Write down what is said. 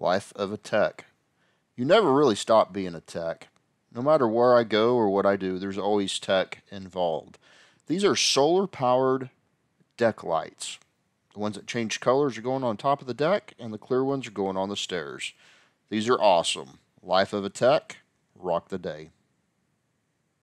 Life of a tech. You never really stop being a tech. No matter where I go or what I do, there's always tech involved. These are solar powered deck lights. The ones that change colors are going on top of the deck, and the clear ones are going on the stairs. These are awesome. Life of a tech, rock the day.